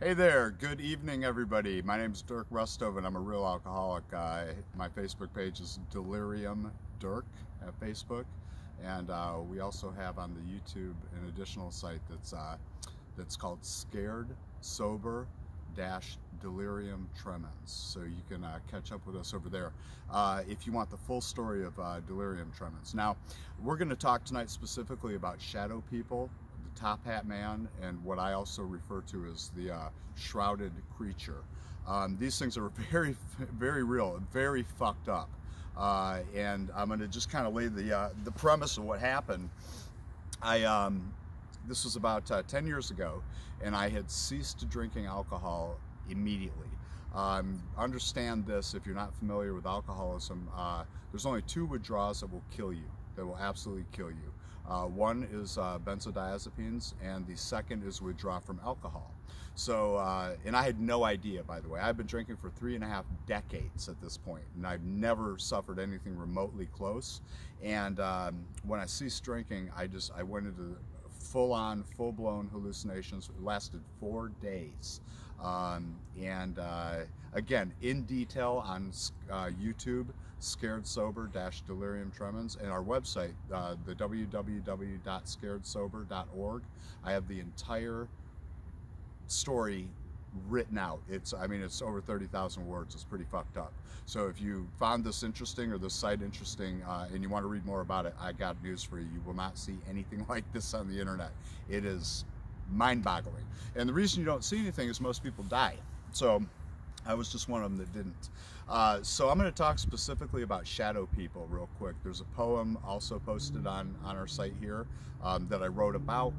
Hey there, good evening everybody. My name is Dirk Rusthoven and I'm a real alcoholic. Uh, my Facebook page is Delirium Dirk at Facebook and uh, we also have on the YouTube an additional site that's uh, that's called Scared Sober Dash Delirium Tremens. So you can uh, catch up with us over there uh, if you want the full story of uh, Delirium Tremens. Now we're going to talk tonight specifically about shadow people Top Hat Man and what I also refer to as the uh, Shrouded Creature. Um, these things are very, very real, very fucked up. Uh, and I'm going to just kind of lay the uh, the premise of what happened. I um, this was about uh, 10 years ago, and I had ceased drinking alcohol immediately. Um, understand this if you're not familiar with alcoholism. Uh, there's only two withdrawals that will kill you. That will absolutely kill you. Uh, one is uh, benzodiazepines, and the second is withdraw from alcohol. So, uh, and I had no idea, by the way. I've been drinking for three and a half decades at this point, and I've never suffered anything remotely close. And um, when I ceased drinking, I just I went into full-on, full-blown hallucinations. It lasted four days. Um, and uh, again, in detail on uh, YouTube, Scared Sober Dash Delirium Tremens, and our website, uh, the www.scaredsober.org. I have the entire story written out. It's, I mean, it's over 30,000 words. It's pretty fucked up. So if you found this interesting or this site interesting uh, and you want to read more about it, I got news for you. You will not see anything like this on the internet. It is mind-boggling. And the reason you don't see anything is most people die. So I was just one of them that didn't. Uh, so I'm going to talk specifically about shadow people real quick. There's a poem also posted on, on our site here um, that I wrote about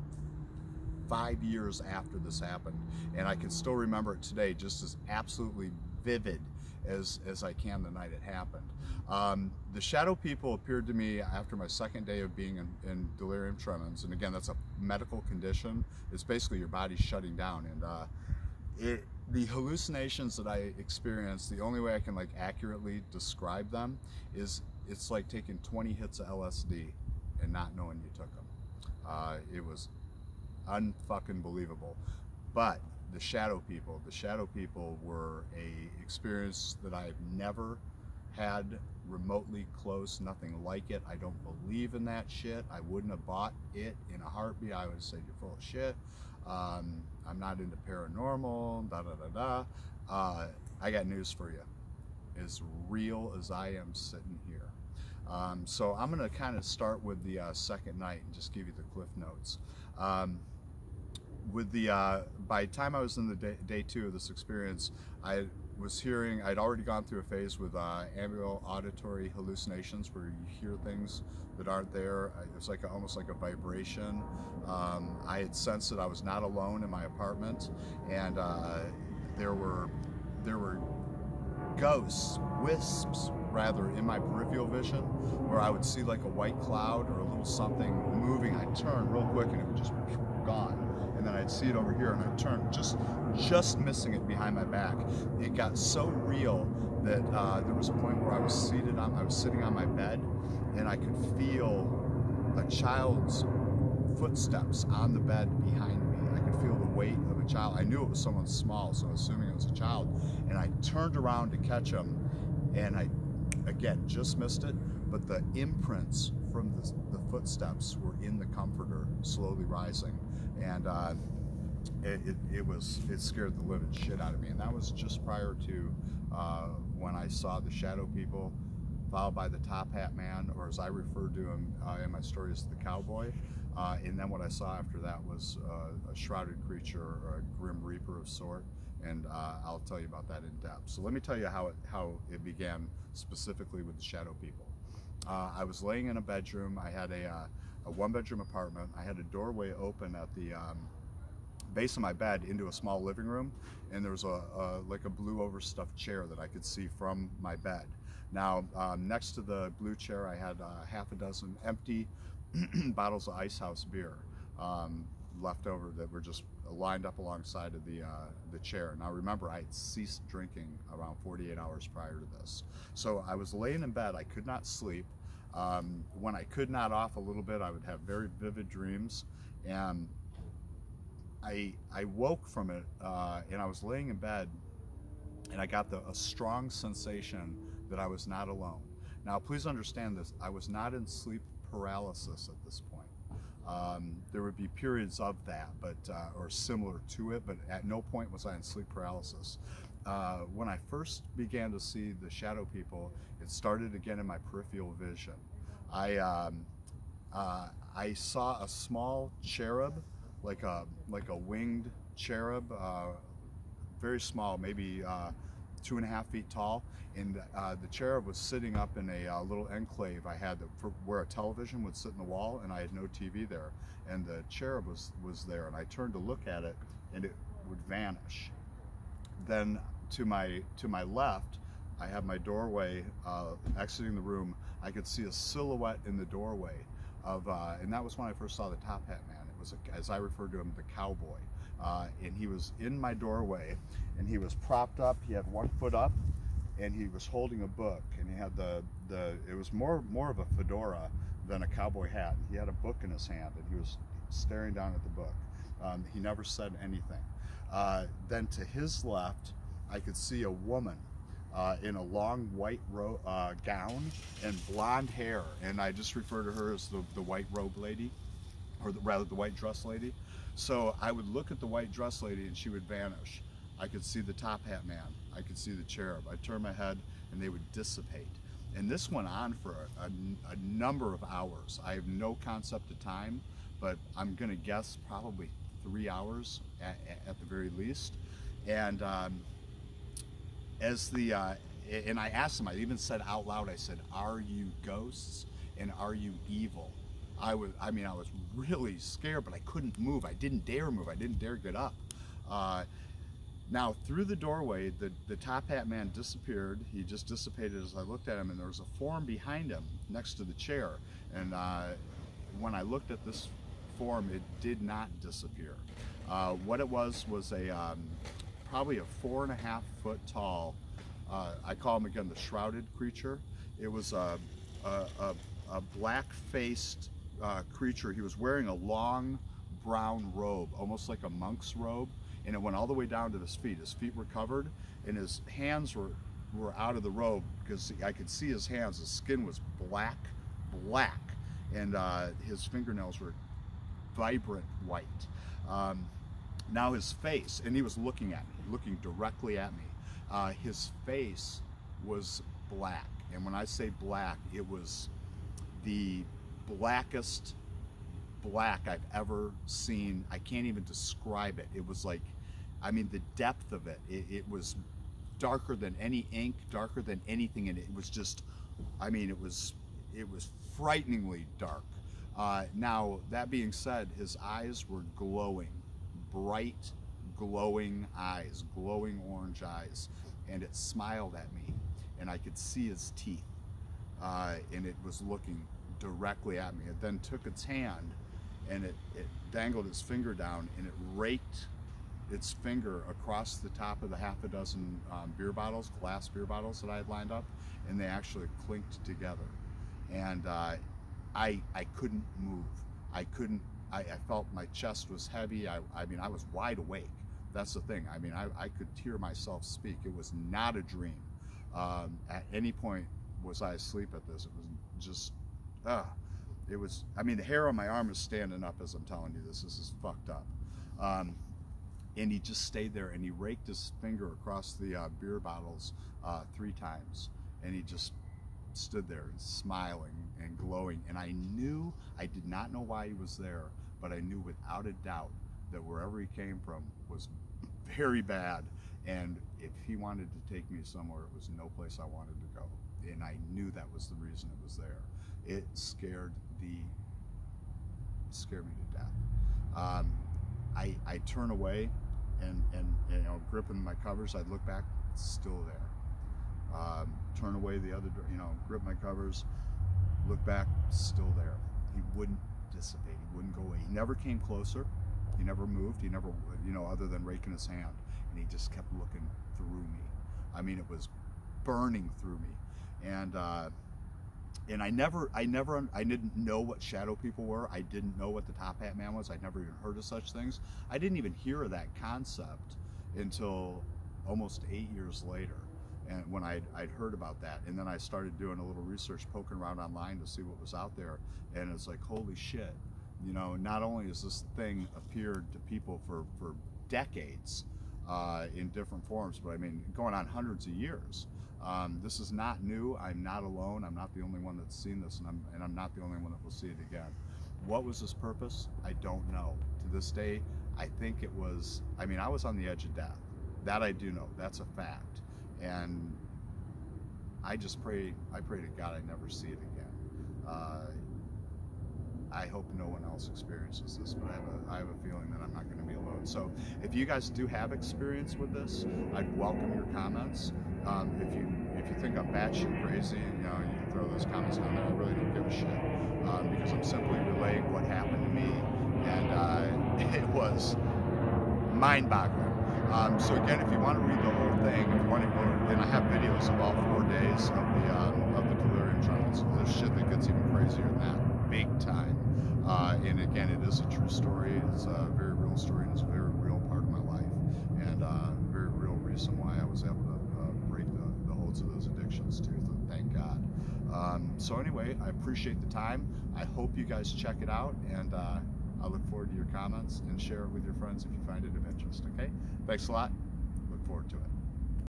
five years after this happened. And I can still remember it today just as absolutely vivid as, as I can the night it happened. Um, the shadow people appeared to me after my second day of being in, in, delirium tremens. And again, that's a medical condition. It's basically your body shutting down. And uh, it, the hallucinations that I experienced, the only way I can like accurately describe them is it's like taking 20 hits of LSD and not knowing you took them. Uh, it was unfucking believable. But the shadow people, the shadow people were a experience that I've never had remotely close, nothing like it. I don't believe in that shit. I wouldn't have bought it in a heartbeat. I would say you're full of shit. Um, I'm not into paranormal, da da da da. Uh, I got news for you. As real as I am sitting here. Um, so I'm going to kind of start with the uh, second night and just give you the cliff notes. Um, with the uh, by the time I was in the day, day, two of this experience, I was hearing. I'd already gone through a phase with uh, ambient auditory hallucinations, where you hear things that aren't there. It's like a, almost like a vibration. Um, I had sensed that I was not alone in my apartment, and uh, there were there were ghosts, wisps rather, in my peripheral vision, where I would see like a white cloud or a little something moving. I'd turn real quick, and it would just gone and then I'd see it over here and I'd turn just just missing it behind my back. It got so real that uh, there was a point where I was seated on I was sitting on my bed and I could feel a child's footsteps on the bed behind me. I could feel the weight of a child. I knew it was someone small, so assuming it was a child. And I turned around to catch him and I again just missed it, but the imprints from the, the footsteps were in the comforter slowly rising and uh, it, it, it, was it scared the living shit out of me. And that was just prior to uh, when I saw the shadow people followed by the top hat man or as I referred to him uh, in my stories the cowboy. Uh, and then what I saw after that was uh, a shrouded creature or a grim reaper of sort. And uh, I'll tell you about that in depth. So let me tell you how it how it began specifically with the shadow people. I was laying in a bedroom. I had a a one bedroom apartment. I had a doorway open at the um, base of my bed into a small living room and there was a, a, like a blue overstuffed chair that I could see from my bed. Now um, next to the blue chair I had uh, half a dozen empty bottles of Ice House beer um, left over that were just lined up alongside of the, uh, the chair. Now remember I had ceased drinking around 48 hours prior to this. So I was laying in bed, I could not sleep. Um, when I could nod off a little bit, I would have very vivid dreams. And I I woke from it uh, and I was laying in bed and I got the, a strong sensation that I was not alone. Now, please understand this: I was not in sleep paralysis at this point. Um, there would be periods of that, but uh, or similar to it, but at no point was I in sleep paralysis. Uh, when I first began to see the shadow people, it started again in my peripheral vision. I um, uh, I saw a small cherub, like a like a winged cherub, uh, very small, maybe uh, two and a half feet tall, and uh, the cherub was sitting up in a uh, little enclave I had for, where a television would sit in the wall, and I had no TV there, and the cherub was was there, and I turned to look at it, and it would vanish. Then to my to my left, I had my doorway uh, exiting the room. I could see a silhouette in the doorway of, uh, and that was when I first saw the Top Hat Man. It was, a, as I referred to him, the cowboy. Uh, and he was in my doorway, and he was propped up. He had one foot up, and he was holding a book, and he had the the. It was more more of a fedora than a cowboy hat. He had a book in his hand, and he was staring down at the book. Um, he never said anything. Uh, then to his left, I could see a woman uh, in a long white uh, gown and blonde hair, and I just refer to her as the, the white robe lady, or the, rather the white dress lady. So I would look at the white dress lady and she would vanish. I could see the top hat man. I could see the cherub. I'd turn my head and they would dissipate. And this went on for a, a, a number of hours. I have no concept of time, but I'm going to guess probably three hours at, at, the very least. And um, as the uh, and I asked him, I even said out loud, I said, "Are you ghosts and are you evil?" I was, I mean, I was really scared, but I couldn't move. I didn't dare move. I didn't dare get up. Uh, now through the doorway, the the top hat man disappeared. He just dissipated as I looked at him, and there was a form behind him next to the chair. And uh, when I looked at this form, it did not disappear. Uh, what it was was a um, probably a four and a half foot tall, uh, I call him again the shrouded creature. It was a, a, a, a black faced uh, creature. He was wearing a long brown robe, almost like a monk's robe, and it went all the way down to his feet. His feet were covered, and his hands were, were out of the robe because I could see his hands. His skin was black, black, and uh, his fingernails were vibrant white. Um, now his face, and he was looking at me, looking directly at me. Uh, his face was black, and when I say black, it was the blackest black I've ever seen. I can't even describe it. It was like, I mean, the depth of it. It, it was darker than any ink, darker than anything, and it was just, I mean, it was, it was frighteningly dark. Uh, now, that being said, his eyes were glowing bright, glowing eyes, glowing orange eyes, and it smiled at me, and I could see his teeth, uh, and it was looking directly at me. It then took its hand, and it, it dangled its finger down, and it raked its finger across the top of the half a dozen um, beer bottles, glass beer bottles that I had lined up, and they actually clinked together. And uh, I, I couldn't move. I couldn't I, I, felt my chest was heavy. I, I mean, I was wide awake. That's the thing. I mean, I, I could hear myself speak. It was not a dream. Um, at any point was I asleep at this. It was just, uh, it was, I mean, the hair on my arm is standing up as I'm telling you this. This is fucked up. Um, and he just stayed there and he raked his finger across the uh, beer bottles uh, three times. And he just stood there smiling and glowing. And I knew, I did not know why he was there, but I knew without a doubt that wherever he came from was very bad. And if he wanted to take me somewhere, it was no place I wanted to go. And I knew that was the reason it was there. It scared the, scared me to death. Um, I, I turn away and, and, and, you know, gripping my covers, I'd look back, It's still there. Um, turn away the other, you know, grip my covers, look back, still there. He wouldn't dissipate. He wouldn't go away. He never came closer. He never moved. He never, you know, other than raking his hand. And he just kept looking through me. I mean, it was burning through me. And uh, and I never, I never, I didn't know what shadow people were. I didn't know what the Top Hat Man was. I'd never even heard of such things. I didn't even hear of that concept until almost eight years later and when I'd, I'd heard about that and then I started doing a little research poking around online to see what was out there and it's like holy shit you know not only has this thing appeared to people for for decades uh, in different forms but I mean going on hundreds of years. Um, this is not new. I'm not alone. I'm not the only one that's seen this and I'm, and I'm not the only one that will see it again. What was his purpose? I don't know. To this day I think it was I mean I was on the edge of death. That I do know. That's a fact and I just pray, I pray to God I never see it again. Uh, I hope no one else experiences this, but I have a, I have a feeling that I'm not going to be alone. So if you guys do have experience with this, I'd welcome your comments. Um, if you if you think I'm batshit crazy, you know, you can throw those comments down there. I really don't give a shit um, because I'm simply relaying what happened to me, and uh, it was mind-boggling. Um, so again, if you want to read the whole thing, if you want to, and I have videos of all four days of the um, of the delirium trance. There's shit that gets even crazier than that, big time. Uh, and again, it is a true story. It's a very real story, and it's a very real part of my life, and uh, very real reason why I was able to uh, break the, the holds of those addictions too. Thank God. Um, so anyway, I appreciate the time. I hope you guys check it out, and uh, I look forward to your comments and share it with your friends if you find it of interest. Okay? Thanks a lot. Look forward to it.